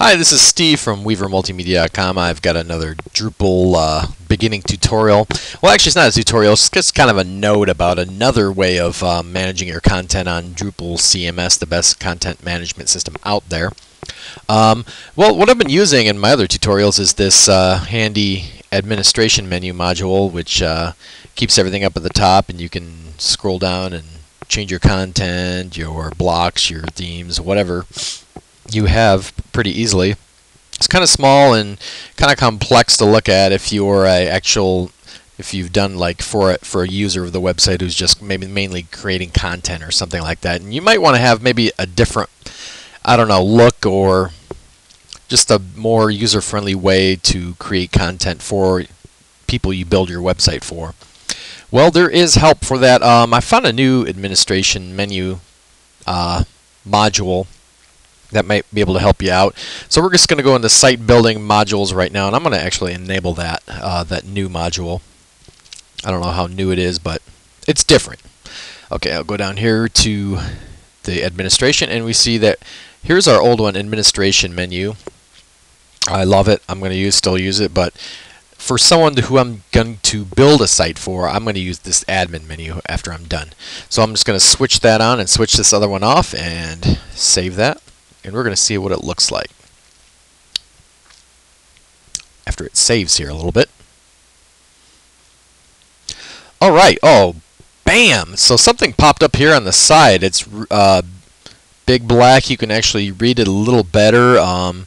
Hi, this is Steve from WeaverMultimedia.com. I've got another Drupal uh, beginning tutorial. Well, actually, it's not a tutorial. It's just kind of a note about another way of um, managing your content on Drupal CMS, the best content management system out there. Um, well, what I've been using in my other tutorials is this uh, handy administration menu module, which uh, keeps everything up at the top, and you can scroll down and change your content, your blocks, your themes, whatever you have pretty easily. It's kind of small and kind of complex to look at if you're a actual if you've done like for a, for a user of the website who's just maybe mainly creating content or something like that. And you might want to have maybe a different I don't know look or just a more user-friendly way to create content for people you build your website for. Well, there is help for that. Um, I found a new administration menu uh, module that might be able to help you out. So we're just going to go into site building modules right now, and I'm going to actually enable that uh, that new module. I don't know how new it is, but it's different. Okay, I'll go down here to the administration, and we see that here's our old one, administration menu. I love it. I'm going to use still use it, but for someone who I'm going to build a site for, I'm going to use this admin menu after I'm done. So I'm just going to switch that on and switch this other one off and save that and we're going to see what it looks like after it saves here a little bit. All right. Oh, bam! So something popped up here on the side. It's uh, big black. You can actually read it a little better. Um,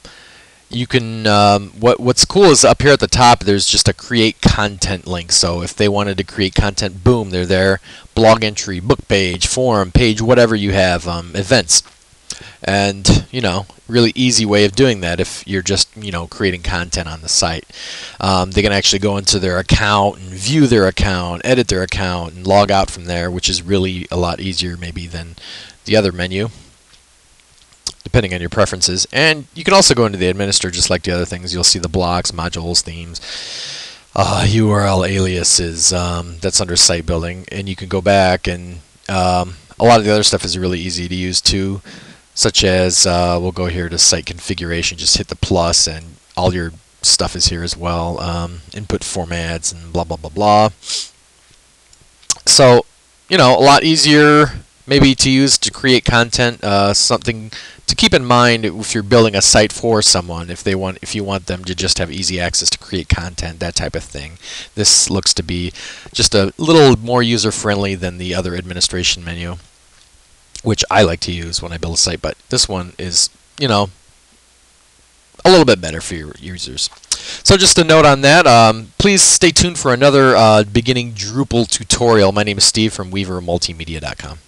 you can um, what what's cool is up here at the top there's just a create content link so if they wanted to create content boom they're there blog entry book page forum page whatever you have um, events and you know really easy way of doing that if you're just you know creating content on the site. Um, they can actually go into their account and view their account edit their account and log out from there which is really a lot easier maybe than the other menu depending on your preferences. And you can also go into the administer just like the other things. You'll see the blocks modules themes. Uh, URL aliases um, that's under site building. And you can go back and um, a lot of the other stuff is really easy to use too such as uh, we'll go here to site configuration, just hit the plus and all your stuff is here as well, um, input formats and blah blah blah blah. So, you know, a lot easier maybe to use to create content, uh, something to keep in mind if you're building a site for someone, if they want, if you want them to just have easy access to create content, that type of thing. This looks to be just a little more user friendly than the other administration menu which I like to use when I build a site, but this one is, you know, a little bit better for your users. So just a note on that, um, please stay tuned for another uh, beginning Drupal tutorial. My name is Steve from WeaverMultimedia.com.